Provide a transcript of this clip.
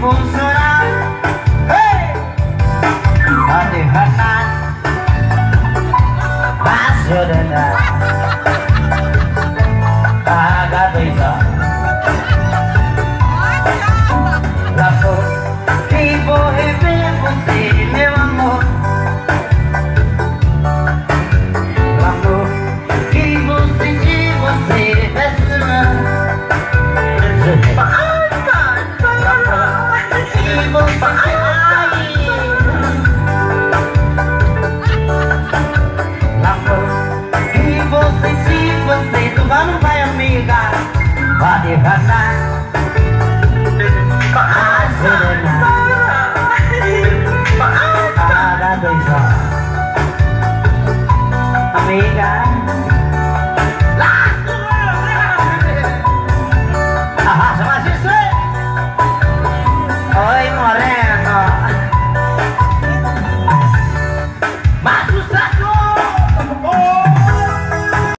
funcionar. ¡Hey! A dejar. Vai enganar Vai serenar Para dois Amiga